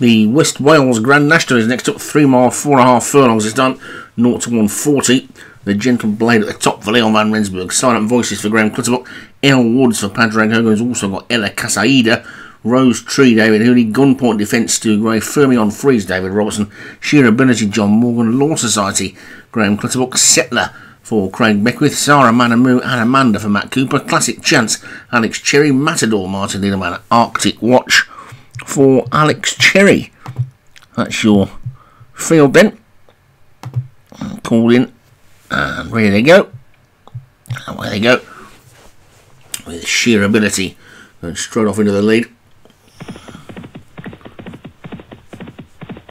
The West Wales Grand National is next up, three mile, four and a half furlongs. It's done 0 to 140. The Gentle Blade at the top for Leon Van Rensburg. Silent Voices for Graham Clutterbuck. El Woods for Padraig Hogan has also got Ella Casaida. Rose Tree, David Hooley. Gunpoint Defence, Stu Gray. Fermion Freeze, David Robertson. Sheer Ability, John Morgan. Law Society, Graham Clutterbuck. Settler for Craig Beckwith. Sarah Manamu and Amanda for Matt Cooper. Classic Chance, Alex Cherry. Matador, Martin Liederman. Arctic Watch for Alex Cherry. That's your field then. Called in and ready they go. And away they go. With sheer ability. and straight off into the lead.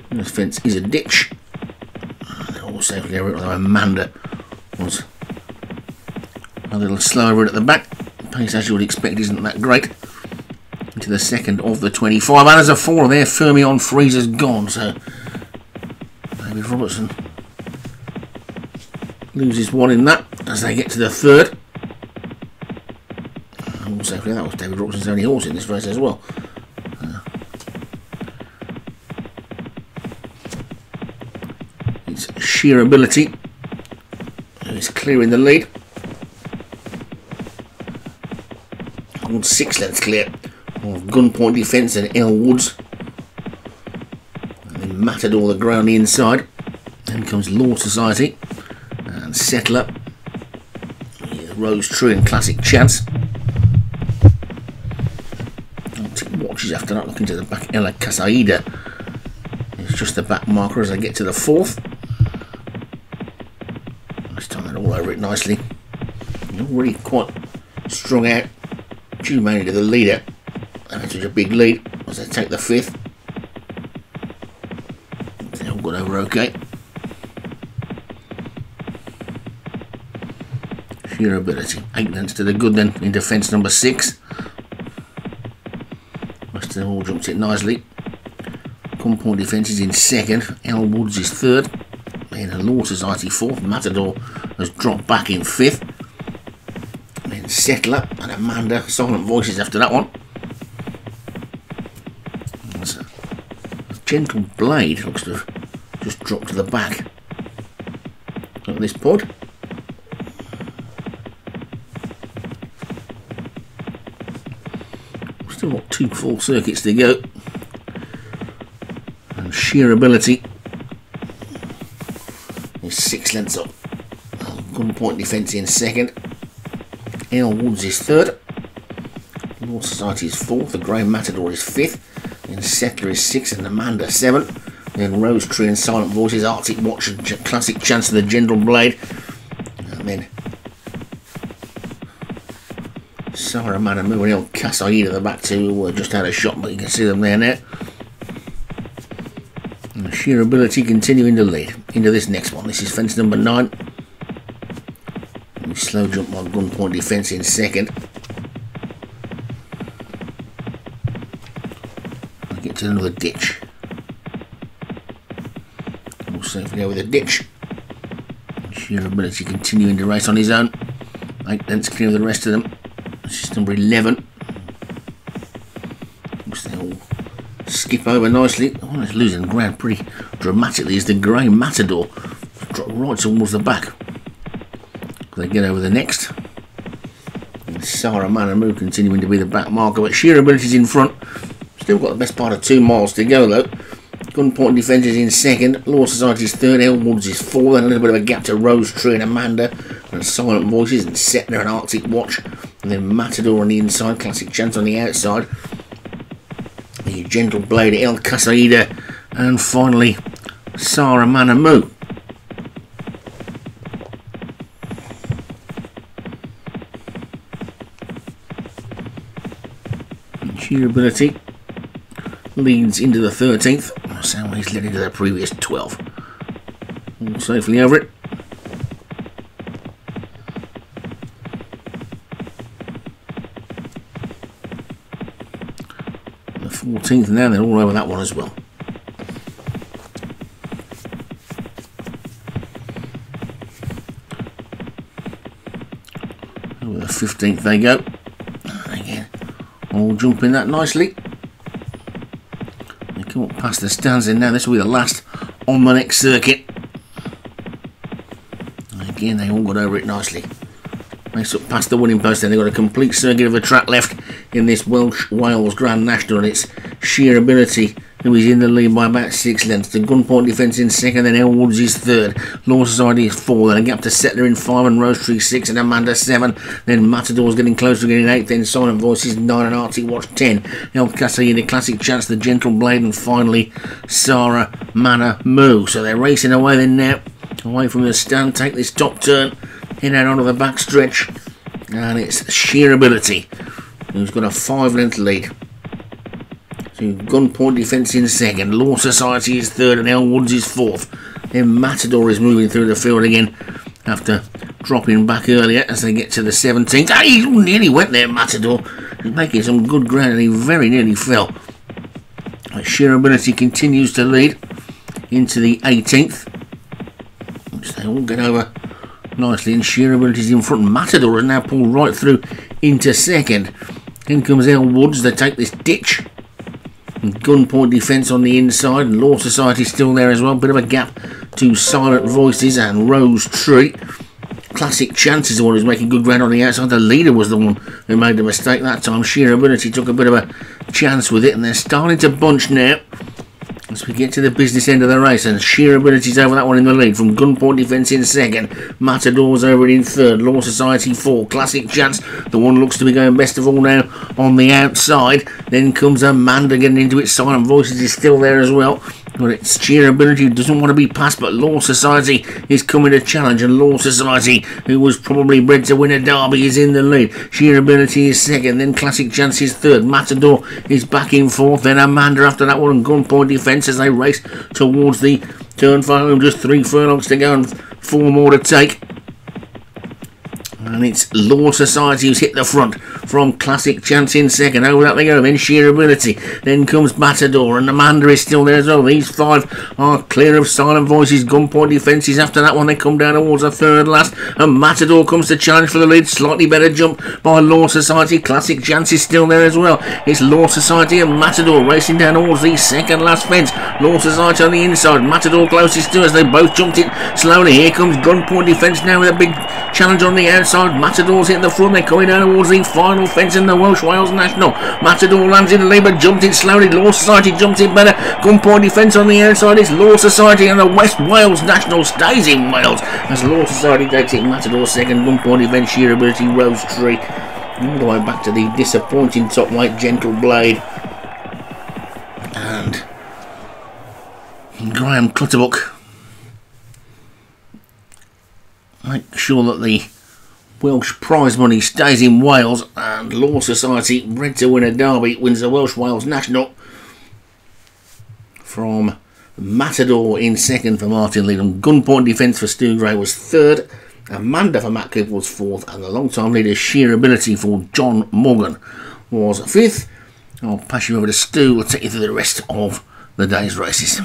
This fence is a ditch. And all safely there, although Amanda was a little slower at the back. Pace, as you would expect, isn't that great. Into the second of the 25. And as a four there, Fermion Freezer's gone. So, David Robertson loses one in that as they get to the third. Also, that was David Robertson's only horse in this race as well. Uh, it's sheer ability. It's clearing the lead. Six lengths clear of Gunpoint Defence and El Woods. And then Matador the ground inside. Then comes Law Society and Settler. Yeah, Rose Tree and Classic Chance. Watches after that, looking to the back. Ella Casaida. It's just the back marker as I get to the fourth. This time all over it nicely. Already quite strung out. Due mainly to the leader. It's such a big lead as they take the fifth. Oh, they all got over okay. Sheer ability. Eight lengths to the good then in defence number six. Western Hall jumps it nicely. Gunpoint Defence is in second. El Woods is third. Then the Law Society fourth. Matador has dropped back in fifth. Then Settler and Amanda. Silent Voices after that one. Gentle blade looks to have just dropped to the back of this pod. Still got two full circuits to go. And sheer ability is six lengths up. Gunpoint Defence in second. El Woods is third. Law Society is fourth. The Grey Matador is fifth. Then Settler is six and Amanda seven. Then Rose Tree and Silent Voices, Arctic Watch and Classic Chance of the Gentle Blade. And then Sarah Manamu and El Casaida the back two were just had a shot, but you can see them there now. And sheer ability continuing to lead into this next one. This is fence number nine. We slow jump on gunpoint defence in second. To another ditch. We'll safely go with a ditch. Sheer ability continuing to race on his own. Eight lengths clear of the rest of them. This is number 11. Which they all skip over nicely. Oh, it's losing ground pretty dramatically as the Grey Matador drop right towards the back. They get over the next. And Sarah Manamu continuing to be the back marker, but sheer abilities in front. Still got the best part of two miles to go though. Gunpoint Defence is in second. Law Society's third. Elwoods is fourth. and a little bit of a gap to Rose Tree and Amanda. And Silent Voices and Settler and Arctic Watch. And then Matador on the inside. Classic Chance on the outside. The Gentle Blade El Casaida. And finally, Sarah Manamu. Sheer ability leads into the 13th. Soundways led into the previous 12. All safely over it. The 14th now, they're all over that one as well. Over the 15th they go. Again, all jumping that nicely. Come up past the stands in now this will be the last on the next circuit. Again, they all got over it nicely. They up past the winning post and they've got a complete circuit of a track left in this Welsh Wales Grand National and it's sheer ability who is in the lead by about six lengths. The Gunpoint Defence in second, then Elwoods is third. Law Society is four, then a gap to Settler in five, and Rose Tree six, and Amanda seven. Then Matador's getting closer getting eight, then Silent Voices nine, and Arctic Watch ten. El Casa the Classic Chance, the Gentle Blade, and finally Sarah Manamu. So they're racing away then now, away from the stand, take this top turn, in out onto the back stretch, and it's sheer ability who's got a five length lead. So Gunpoint Defence in second, Law Society is third, and Elwoods is fourth. Then Matador is moving through the field again after dropping back earlier as they get to the 17th. Ah, he nearly went there, Matador. He's making some good ground and he very nearly fell. Sheer Ability continues to lead into the 18th, which they all get over nicely. And Sheer Ability is in front. Matador has now pulled right through into second. In comes Elwoods. They take this ditch Gunpoint Defence on the inside, and Law Society still there as well. Bit of a gap to Silent Voices and Rose Tree. Classic Chances the one who's making good ground on the outside. The leader was the one who made the mistake that time. Sheer Ability took a bit of a chance with it, and they're starting to bunch now as we get to the business end of the race, and sheer abilities over that one in the lead from Gunpoint Defence in second, Matadors over it in third, Law Society four, Classic Chance, the one looks to be going best of all now on the outside. Then comes Amanda getting into it, Silent Voices is still there as well. But its sheer ability doesn't want to be passed, but Law Society is coming to challenge, and Law Society, who was probably bred to win a derby, is in the lead. Sheer ability is second, then Classic Chance is third. Matador is back in fourth, then Amanda after that one, and Gunpoint Defence as they race towards the turn for home. Just three furlongs to go and four more to take. And it's Law Society who's hit the front from Classic Chance in second. Over that they go. Then Sheer Ability. Then comes Matador. And Amanda is still there as well. These five are clear of Silent Voices. Gunpoint Defences. After that one, they come down towards the third last. And Matador comes to challenge for the lead. Slightly better jump by Law Society. Classic Chance is still there as well. It's Law Society and Matador racing down towards the second last fence. Law Society on the inside. Matador closest to us. They both jumped it slowly. Here comes Gunpoint Defence now with a big challenge on the outside outside. Matador's hit the front. They're coming down towards the final fence in the Welsh Wales National. Matador lands in but jumped in slowly. Law Society jumps in better. Gunpoint Defence on the outside. It's Law Society and the West Wales National stays in Wales as Law Society takes it. Matador second. Gunpoint Defence, sheer ability, Rose Tree. All the way back to the disappointing top weight Gentle Blade. And Graham Clutterbuck make sure that the Welsh prize money stays in Wales and Law Society, Red to win a derby, wins the Welsh Wales National from Matador in second for Martin Leadham. Gunpoint defence for Stu Gray was third. Amanda for Matt Cooper was fourth. And the long-time leader, Sheer Ability for John Morgan, was fifth. I'll pass you over to Stu. We'll take you through the rest of the day's races.